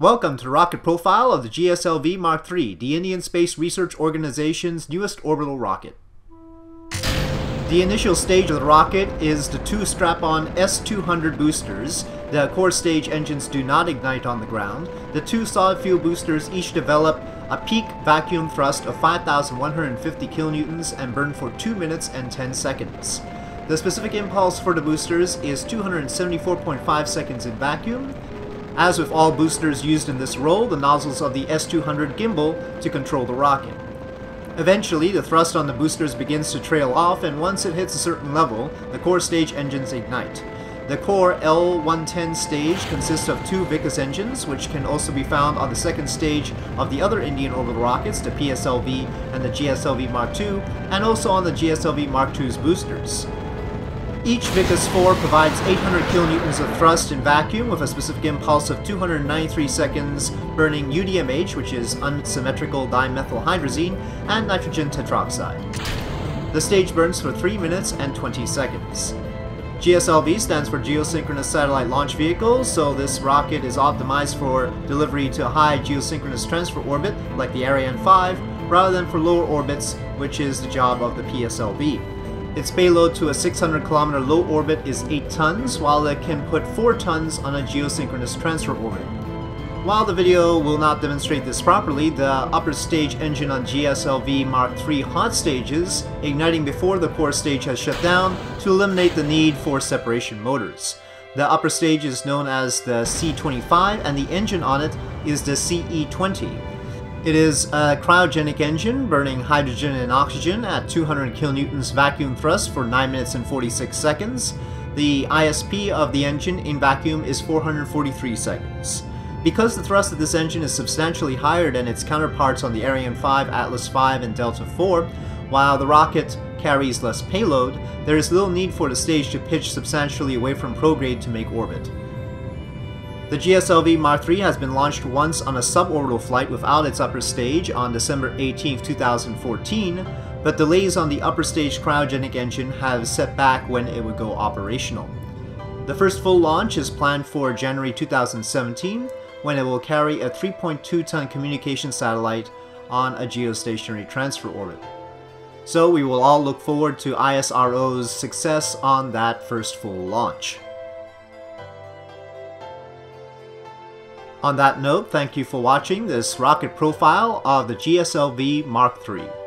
Welcome to rocket profile of the GSLV Mark III, the Indian Space Research Organization's newest orbital rocket. The initial stage of the rocket is the two strap-on S-200 boosters. The core stage engines do not ignite on the ground. The two solid fuel boosters each develop a peak vacuum thrust of 5,150 kilonewtons and burn for 2 minutes and 10 seconds. The specific impulse for the boosters is 274.5 seconds in vacuum, as with all boosters used in this role, the nozzles of the S-200 gimbal to control the rocket. Eventually, the thrust on the boosters begins to trail off, and once it hits a certain level, the core stage engines ignite. The core L-110 stage consists of two Vikas engines, which can also be found on the second stage of the other Indian orbital rockets, the PSLV and the GSLV Mark II, and also on the GSLV Mark II's boosters. Each Vikas 4 provides 800 kilonewtons of thrust in vacuum with a specific impulse of 293 seconds, burning UDMH, which is unsymmetrical dimethylhydrazine, and nitrogen tetroxide. The stage burns for 3 minutes and 20 seconds. GSLV stands for Geosynchronous Satellite Launch Vehicle, so this rocket is optimized for delivery to high geosynchronous transfer orbit, like the Ariane 5, rather than for lower orbits, which is the job of the PSLV. Its payload to a 600 kilometer low orbit is 8 tons, while it can put 4 tons on a geosynchronous transfer orbit. While the video will not demonstrate this properly, the upper stage engine on GSLV Mark III hot stages, igniting before the core stage has shut down to eliminate the need for separation motors. The upper stage is known as the C25 and the engine on it is the CE20. It is a cryogenic engine burning hydrogen and oxygen at 200 kilonewtons vacuum thrust for 9 minutes and 46 seconds. The ISP of the engine in vacuum is 443 seconds. Because the thrust of this engine is substantially higher than its counterparts on the Ariane 5, Atlas 5, and Delta IV, while the rocket carries less payload, there is little need for the stage to pitch substantially away from prograde to make orbit. The GSLV Mark III has been launched once on a suborbital flight without its upper stage on December 18, 2014, but delays on the upper stage cryogenic engine have set back when it would go operational. The first full launch is planned for January 2017, when it will carry a 3.2 ton communication satellite on a geostationary transfer orbit. So we will all look forward to ISRO's success on that first full launch. On that note, thank you for watching this rocket profile of the GSLV Mark III.